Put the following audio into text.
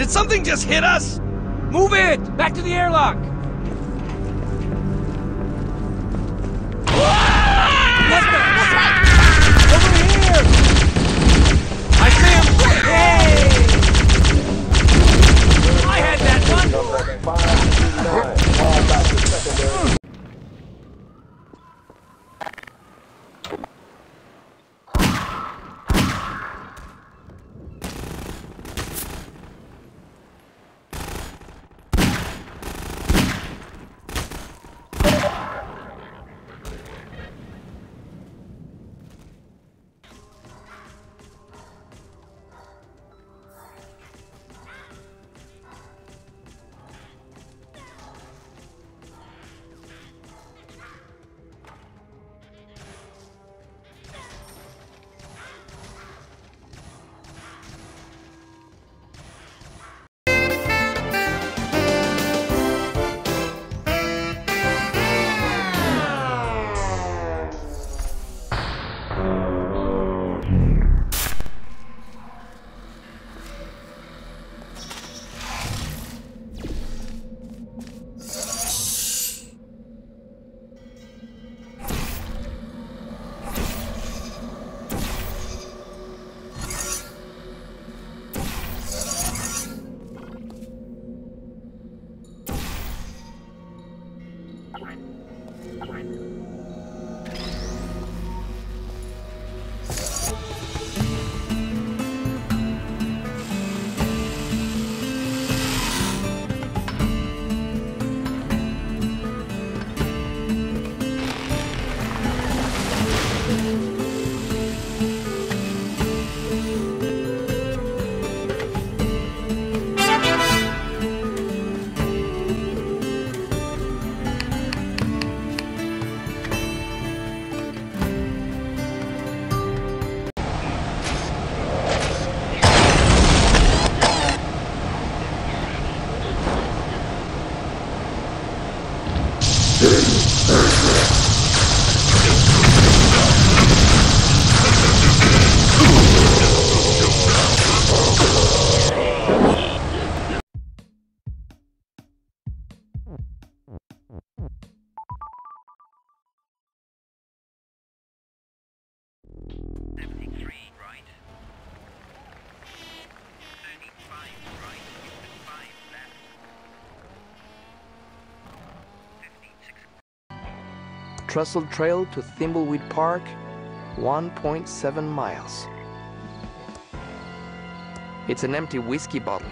Did something just hit us? Move it! Back to the airlock! Hey! Trestle Trail to Thimbleweed Park, 1.7 miles. It's an empty whiskey bottle.